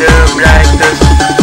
the brightest